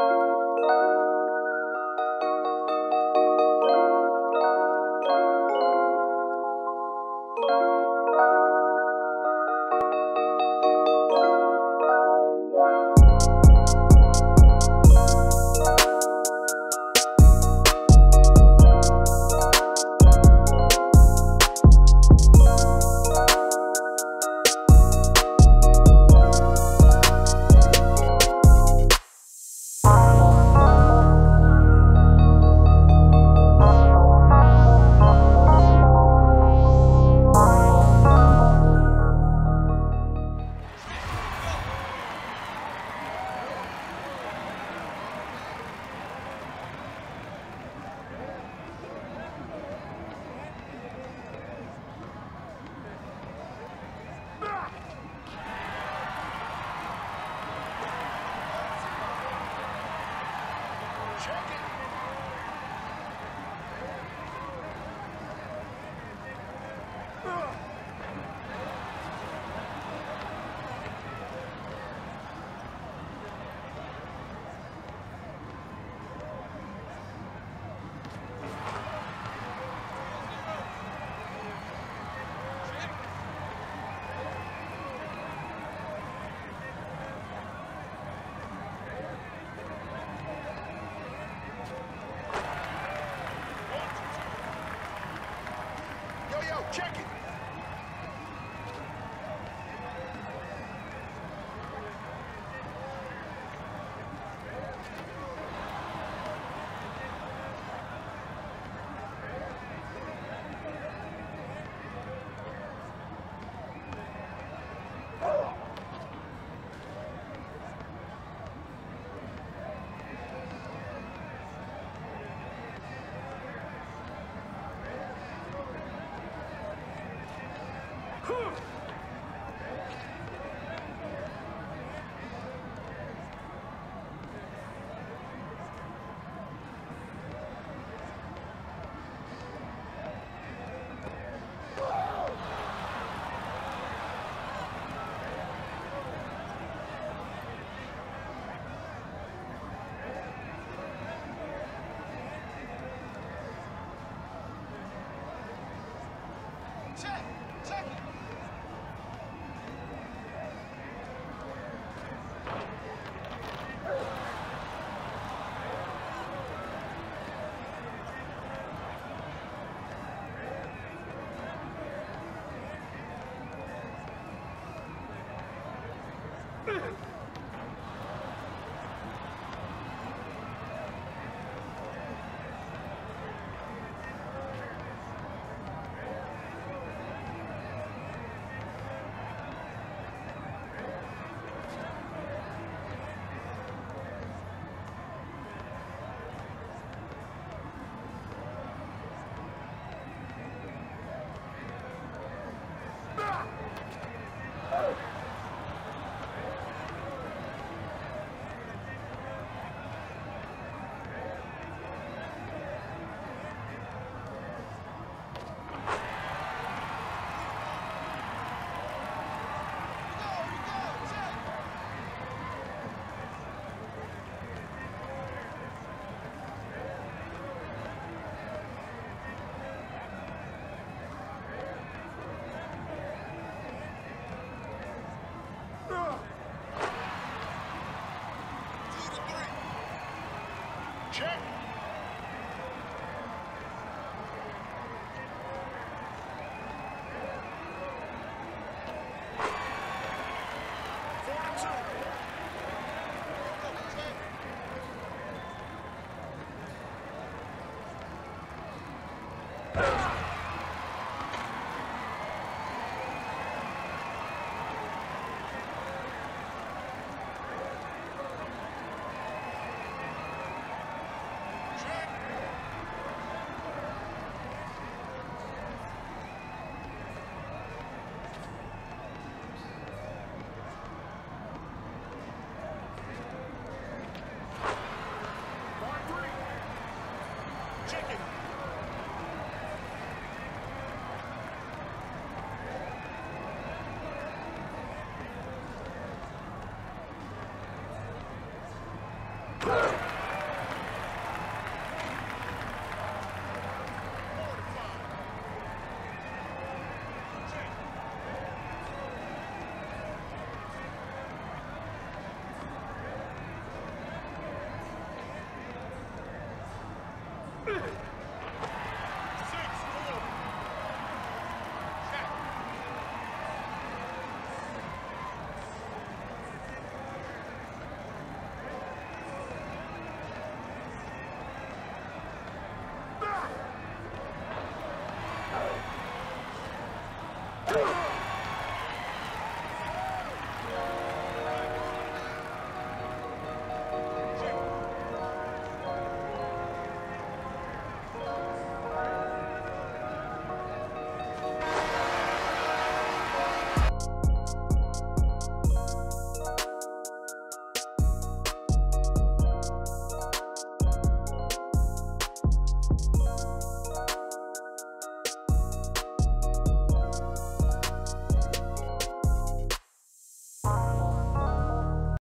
Check Check. Check. Four, two. Come on.